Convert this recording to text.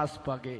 पास पगे